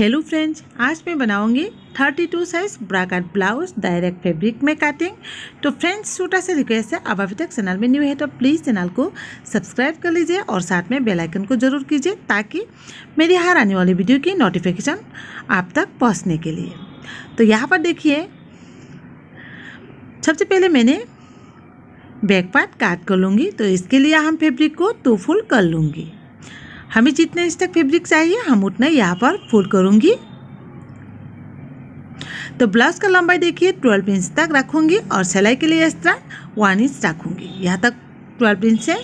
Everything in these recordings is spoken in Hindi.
हेलो फ्रेंड्स आज मैं बनाऊँगी 32 size bracket blouse direct fabric में काटिंग तो फ्रेंड्स छोटा सा रिक्वेस्ट है, अब अभी तक चैनल में न्यू है तो प्लीज़ चैनल को सब्सक्राइब कर लीजिए और साथ में बेल आइकन को ज़रूर कीजिए ताकि मेरी हर आने वाली वीडियो की नोटिफिकेशन आप तक पहुँचने के लिए। तो यहाँ पर देखिए, सबसे पहले मैंने बैक पार्ट काट कर लूँगी तो इसके लिए हम फैब्रिक को टू फुल कर लूँगी। हमें जितने इंच तक फैब्रिक चाहिए, हम उतना यहाँ पर फोल्ड करूँगी। तो ब्लाउज का लंबाई देखिए ट्वेल्व इंच तक रखूँगी और सिलाई के लिए एक्स्ट्रा वन इंच रखूँगी। यहाँ तक ट्वेल्व इंच है।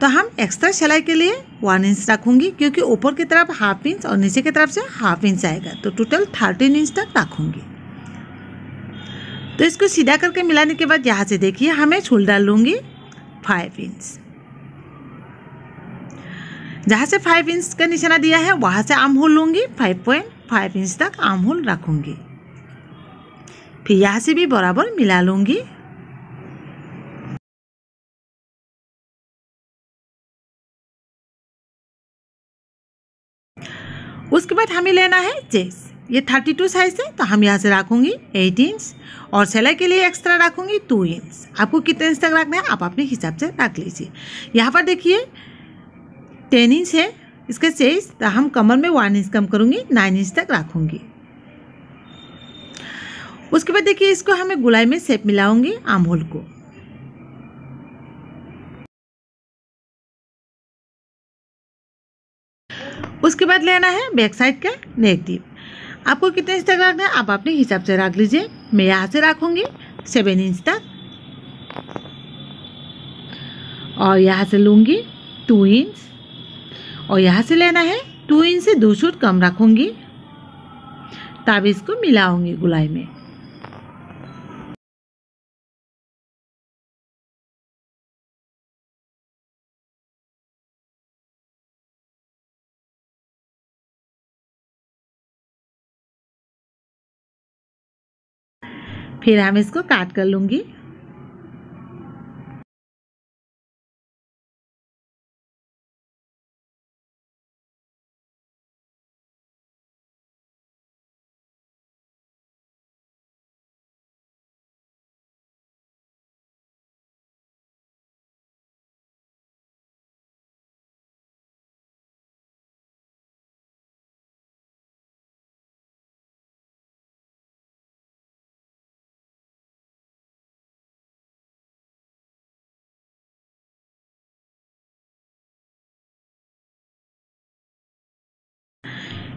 तो हम एक्स्ट्रा सिलाई के लिए वन इंच रखूँगी, क्योंकि ऊपर की तरफ़ हाफ़ इंच और नीचे की तरफ़ से हाफ़ इंच आएगा। तो टोटल थर्टीन इंच तक रखूँगी। तो इसको सीधा करके मिलाने के बाद यहाँ से देखिए, हमें छुल डाल लूँगी फाइव इंच जहाँ से फाइव इंच का निशाना दिया है, वहाँ से आम होल लूँगी फाइव पॉइंट फाइव इंच तक आम होल रखूँगी। फिर यहाँ से भी बराबर मिला लूँगी। उसके बाद हमें लेना है चेस ये थर्टी टू साइज़ है तो हम यहाँ से रखूँगी एट इंच और सिलाई के लिए एक्स्ट्रा रखूँगी टू इंच आपको कितने इंच तक रखना है, आप अपने हिसाब से रख लीजिए। यहाँ पर देखिए टेन इंच है, इसका साइज़ तो हम कमर में वन इंच कम करूँगी नाइन इंच तक रखूँगी। उसके बाद देखिए, इसको हमें गुलाई में सेप मिलाऊँगी आम होल को। उसके बाद लेना है बैक साइड का नेक डीप आपको कितने इंच तक रखना है, आप अपने हिसाब से रख लीजिए। मैं यहाँ से रखूँगी सेवन इंच तक। और यहाँ से लूँगी टू इंच और यहाँ से लेना है टू इंच से दो सूट कम रखूँगी। तब इसको मिलाऊँगी गुलाई में। फिर हम इसको काट कर लूँगी।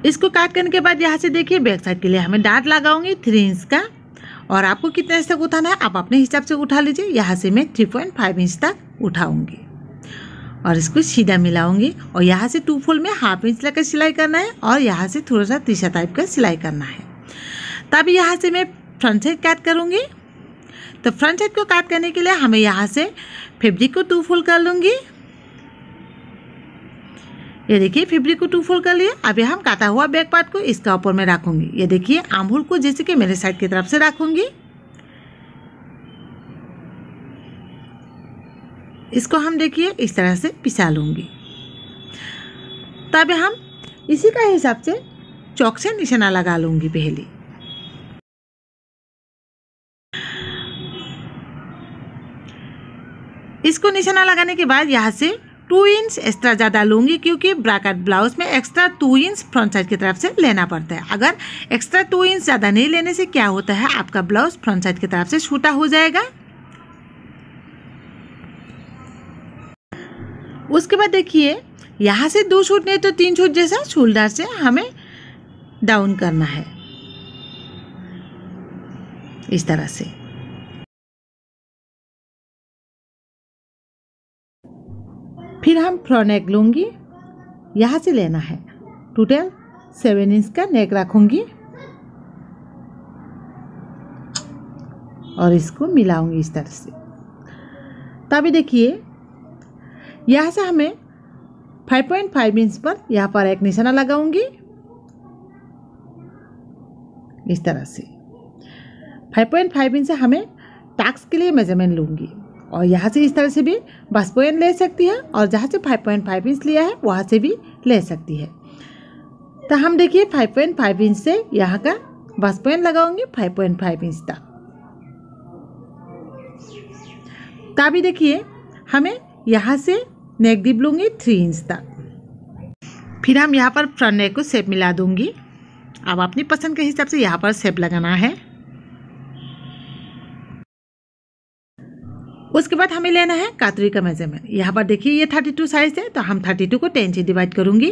इसको काट करने के बाद यहाँ से देखिए बैक साइड के लिए हमें डार्ट लगाऊँगी थ्री इंच का। और आपको कितने इंच तक उठाना है, आप अपने हिसाब से उठा लीजिए, यहाँ से मैं थ्री पॉइंट फाइव इंच तक उठाऊँगी। और इसको सीधा मिलाऊँगी, और यहाँ से टू फोल्ड में हाफ़ इंच लगा सिलाई करना है, और यहाँ से थोड़ा सा तीसरा टाइप का सिलाई करना है। तब यहाँ से मैं फ्रंट साइड काट करूँगी। तो फ्रंट साइड को काट करने के लिए हमें यहाँ से फेब्रिक को टू फोल्ड कर लूँगी। ये देखिए फैब्रिक को टू फोल्ड कर लिए। अभी हम काटा हुआ बैक पार्ट को इसका ऊपर में रखूँगी। ये देखिए आमहुल को जैसे कि मेरे साइड की तरफ़ से रखूँगी। इसको हम देखिए, इस तरह से पिसा लूँगी। तब हम इसी का हिसाब से चौक से निशाना लगा लूँगी पहले। इसको निशाना लगाने के बाद यहाँ से टू इंच एक्स्ट्रा ज़्यादा लूँगी क्योंकि ब्रैकेट ब्लाउज में extra two inch front side की तरफ़ से लेना पड़ता है। अगर एक्स्ट्रा टू इंच ज़्यादा नहीं लेने से क्या होता है? आपका ब्लाउज फ्रंट साइड की तरफ़ से छूटा हो जाएगा। उसके बाद देखिए, यहाँ से दो छूट नहीं तो तीन छूट जैसा शोल्डर से हमें डाउन करना है। इस तरह से। फिर हम फ्रंट नेक लूँगी। यहाँ से लेना है। टोटल, सेवन इंच का नेक रखूँगी। और इसको मिलाऊँगी इस तरह से। तभी देखिए, यहाँ से हमें 5.5 इंच पर यहाँ पर एक निशाना लगाऊँगी। इस तरह से। 5.5 इंच से हमें टैक्स के लिए मेज़रमेंट लूँगी। और यहाँ से इस तरह से भी पॉइंट ले सकती है और जहाँ से 5.5 इंच लिया है, वहाँ से भी ले सकती है। तो हम देखिए 5.5 इंच से यहाँ का बस पॉइंट लगाऊँगी 5.5 इंच तक। तभी देखिए हमें यहाँ से नेक डिप लूँगी थ्री इंच तक। फिर हम यहाँ पर फ्रंट नेक को शेप मिला दूँगी। अब अपनी पसंद के हिसाब से यहाँ पर शेप लगाना है। उसके बाद हमें लेना है कातरी का मेज़रमेंट। यहाँ पर देखिए, ये थर्टी टू साइज़ है तो हम थर्टी टू को टेन से डिवाइड करूँगी।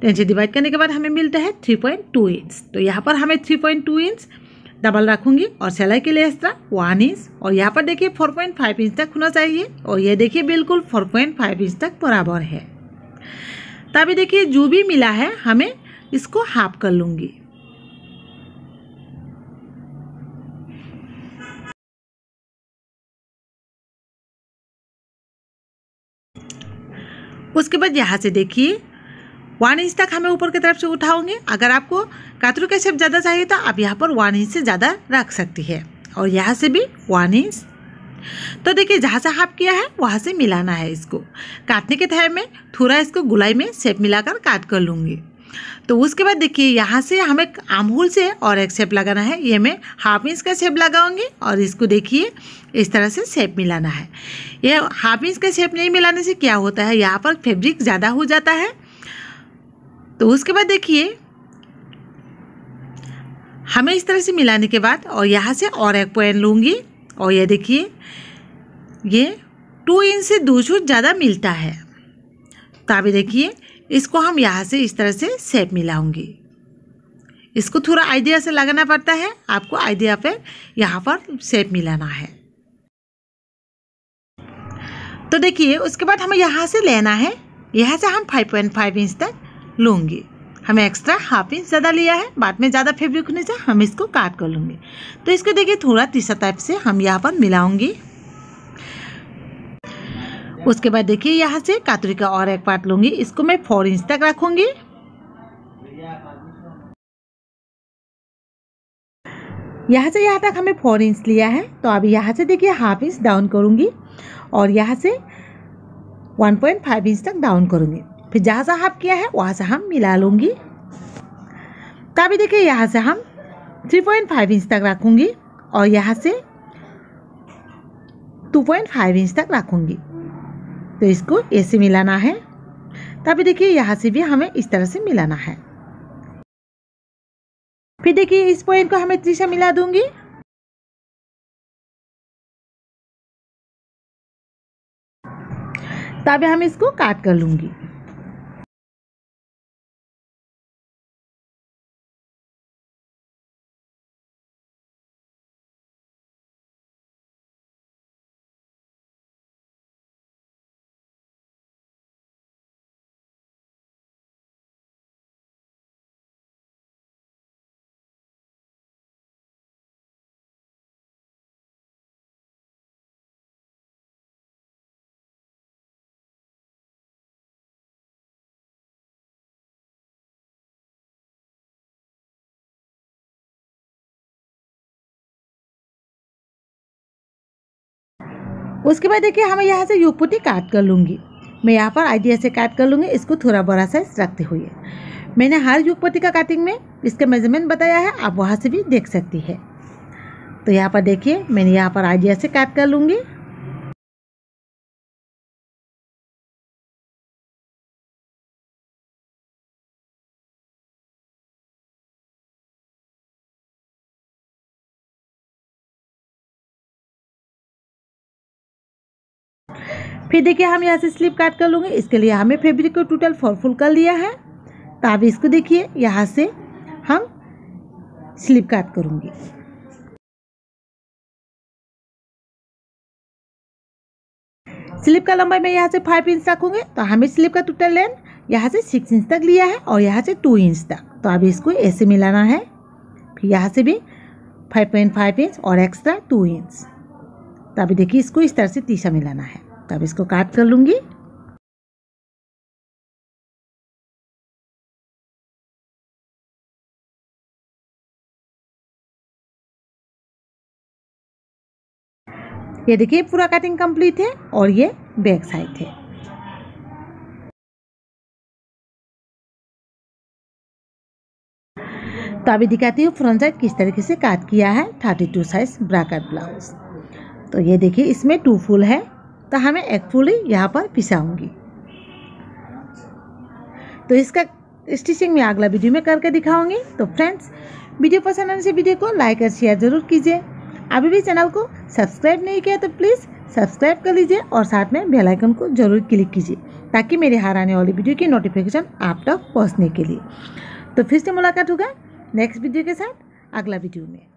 टेन से डिवाइड करने के बाद हमें मिलता है थ्री पॉइंट टू इंच तो यहाँ पर हमें three point two inch double रखूँगी और सिलाई के लिए एक्स्ट्रा वन इंच और यहाँ पर देखिए फोर पॉइंट फाइव इंच तक होना चाहिए। और ये देखिए, बिल्कुल फोर पॉइंट फाइव इंच तक बराबर है। तभी देखिए, जो भी मिला है, हमें इसको हाफ़ कर लूँगी। उसके बाद यहाँ से देखिए वन इंच तक हमें ऊपर की तरफ़ से उठाओगे। अगर आपको कातरू का शेप ज़्यादा चाहिए तो आप यहाँ पर वन इंच से ज़्यादा रख सकती है। और यहाँ से भी वन इंच तो देखिए, जहाँ से हाफ़ किया है, वहाँ से मिलाना है इसको। काटने के टाइम में थोड़ा इसको गुलाई में शेप मिलाकर काट कर लूँगी। तो उसके बाद देखिए, यहाँ से हमें आमहूल से और एक शेप लगाना है। ये मैं हाफ़ इंच का शेप लगाऊँगी और इसको देखिए, इस तरह से शेप मिलाना है। ये हाफ़ इंच का शेप नहीं मिलाने से क्या होता है? यहाँ पर फैब्रिक ज़्यादा हो जाता है। तो उसके बाद देखिए, हमें इस तरह से मिलाने के बाद और यहाँ से और एक पॉइंट लूँगी और ये देखिए, ये टू इंच से दो छूट ज़्यादा मिलता है। तो अभी देखिए इसको हम यहाँ से इस तरह से शेप मिलाऊँगी। इसको थोड़ा आइडिया से लगाना पड़ता है। आपको आइडिया पे यहाँ पर शेप मिलाना है। तो देखिए, उसके बाद हमें यहाँ से लेना है। यहाँ से हम 5.5 इंच तक लूँगी। हमें एक्स्ट्रा हाफ़ इंच ज़्यादा लिया है। बाद में ज़्यादा फेब्रिक होने से हम इसको काट कर लूँगी। तो इसको देखिए, थोड़ा तीसरा टाइप से हम यहाँ पर मिलाऊँगी। उसके बाद देखिए यहाँ से कातरी का और एक पार्ट लूँगी। इसको मैं फोर इंच तक रखूँगी। यहाँ से यहाँ तक हमें फोर इंच लिया है। तो अभी यहाँ से देखिए हाफ़ इंच डाउन करूँगी और यहाँ से वन पॉइंट फाइव इंच तक डाउन करूँगी। फिर जहाँ से हाफ़ किया है, वहाँ से हम मिला लूँगी। अभी देखिए यहाँ से हम थ्री पॉइंट फाइव इंच तक रखूँगी और यहाँ से टू पॉइंट फाइव इंच तक रखूँगी। तो इसको ऐसे मिलाना है। तभी देखिए यहाँ से भी हमें इस तरह से मिलाना है। फिर देखिए इस पॉइंट को हमें त्रिशा मिला दूँगी। तभी हम इसको काट कर लूँगी। उसके बाद देखिए, हमें यहाँ से यूपुटी काट कर लूँगी। मैं यहाँ पर आइडिया से काट कर लूँगी, इसको थोड़ा बड़ा साइज़ रखते हुए। मैंने हर युगपति का काटिंग में इसका मेज़रमेंट बताया है, आप वहाँ से भी देख सकती है। तो यहाँ पर देखिए, मैंने यहाँ पर आइडिया से काट कर लूँगी। फिर देखिए हम यहाँ से स्लिप काट कर लूँगे। इसके लिए हमें फैब्रिक को टोटल फोर फुल कर लिया है। तो अब इसको देखिए, यहाँ से हम स्लिप काट करूँगी। स्लिप का लंबाई मैं यहाँ से फाइव इंच रखूँगी। तो हमें स्लिप का टोटल लेंथ यहाँ से सिक्स इंच तक लिया है और यहाँ से टू इंच तक। तो अब इसको ऐसे मिलाना है। फिर यहाँ से भी फाइव पॉइंट फाइव इंच और एक्स्ट्रा टू इंच तो अभी देखिए इसको इस तरह से तीसरा मिलाना है। तो अब इसको काट कर लूँगी। ये देखिए पूरा कटिंग कंप्लीट है और ये बैक साइड है। तो अभी दिखाती हूँ फ्रंट साइड किस तरीके से काट किया है thirty two size bracket blouse तो ये देखिए, इसमें टू फुल है। तो हमें एक फुल यहाँ पर पिसाऊँगी। तो इसका स्टिचिंग में अगला वीडियो में करके दिखाऊँगी। तो फ्रेंड्स वीडियो पसंद आने से वीडियो को लाइक और शेयर ज़रूर कीजिए। अभी भी चैनल को सब्सक्राइब नहीं किया तो प्लीज़ सब्सक्राइब कर लीजिए और साथ में बेल आइकन को ज़रूर क्लिक कीजिए, ताकि मेरे हर आने वाली वीडियो की नोटिफिकेशन आप तक पहुँचने के लिए। तो फिर से मुलाकात होगा नेक्स्ट वीडियो के साथ अगला वीडियो में।